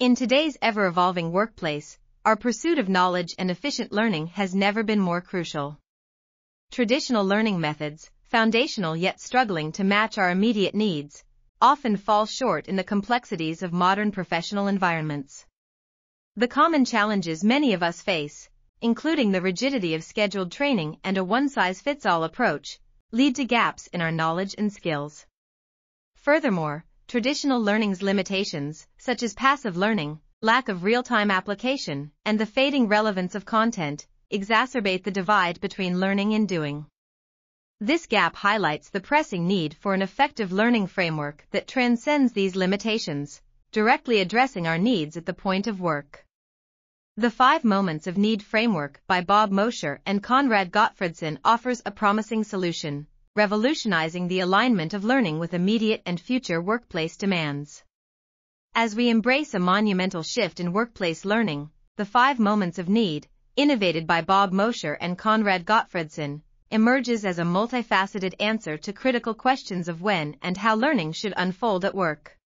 In today's ever-evolving workplace, our pursuit of knowledge and efficient learning has never been more crucial. Traditional learning methods, foundational yet struggling to match our immediate needs, often fall short in the complexities of modern professional environments. The common challenges many of us face, including the rigidity of scheduled training and a one-size-fits-all approach, lead to gaps in our knowledge and skills. Furthermore, traditional learning's limitations, such as passive learning, lack of real-time application, and the fading relevance of content, exacerbate the divide between learning and doing. This gap highlights the pressing need for an effective learning framework that transcends these limitations, directly addressing our needs at the point of work. The Five Moments of Need framework by Bob Mosher and Conrad Gottfredson offers a promising solution, revolutionizing the alignment of learning with immediate and future workplace demands. As we embrace a monumental shift in workplace learning, the Five Moments of Need, innovated by Bob Mosher and Conrad Gottfredson, emerges as a multifaceted answer to critical questions of when and how learning should unfold at work.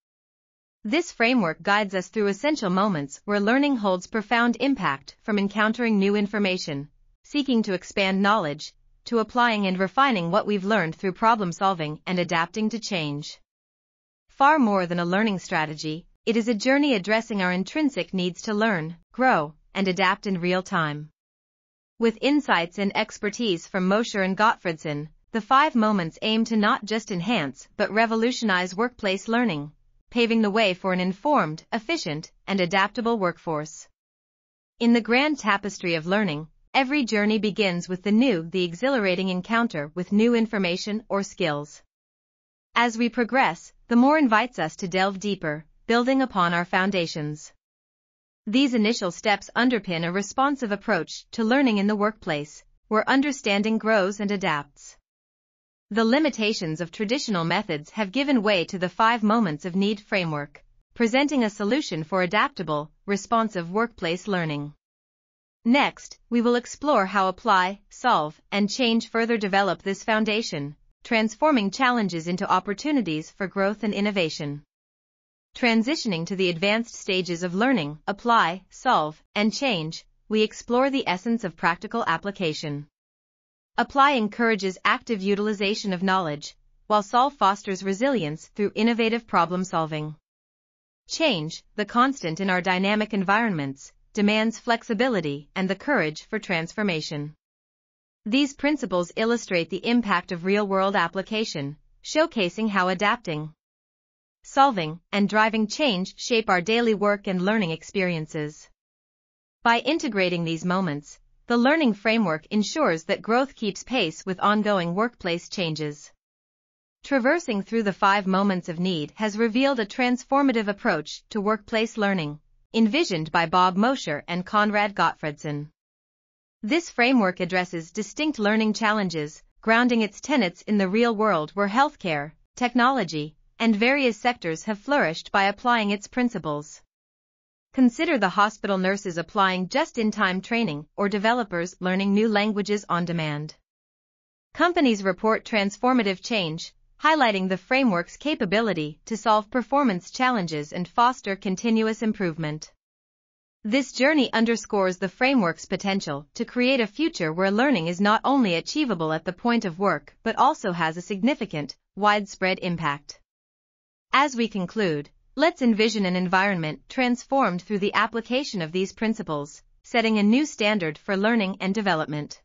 This framework guides us through essential moments where learning holds profound impact from encountering new information, seeking to expand knowledge, to applying and refining what we've learned through problem solving and adapting to change. Far more than a learning strategy, it is a journey addressing our intrinsic needs to learn, grow, and adapt in real time. With insights and expertise from Mosher and Gottfredson, the five moments aim to not just enhance but revolutionize workplace learning, paving the way for an informed, efficient, and adaptable workforce. In the grand tapestry of learning, every journey begins with the new, the exhilarating encounter with new information or skills. As we progress, the more invites us to delve deeper, building upon our foundations. These initial steps underpin a responsive approach to learning in the workplace, where understanding grows and adapts. The limitations of traditional methods have given way to the five moments of need framework, presenting a solution for adaptable, responsive workplace learning. Next, we will explore how apply, solve, and change further develop this foundation, transforming challenges into opportunities for growth and innovation. Transitioning to the advanced stages of learning, apply, solve, and change, we explore the essence of practical application. Apply encourages active utilization of knowledge, while solve fosters resilience through innovative problem solving. Change, the constant in our dynamic environments, demands flexibility and the courage for transformation. These principles illustrate the impact of real-world application, showcasing how adapting, solving, and driving change shape our daily work and learning experiences. By integrating these moments, the learning framework ensures that growth keeps pace with ongoing workplace changes. Traversing through the five moments of need has revealed a transformative approach to workplace learning, envisioned by Bob Mosher and Conrad Gottfredson. This framework addresses distinct learning challenges, grounding its tenets in the real world where healthcare, technology, and various sectors have flourished by applying its principles. Consider the hospital nurses applying just-in-time training or developers learning new languages on demand. Companies report transformative change, highlighting the framework's capability to solve performance challenges and foster continuous improvement. This journey underscores the framework's potential to create a future where learning is not only achievable at the point of work but also has a significant, widespread impact. As we conclude, let's envision an environment transformed through the application of these principles, setting a new standard for learning and development.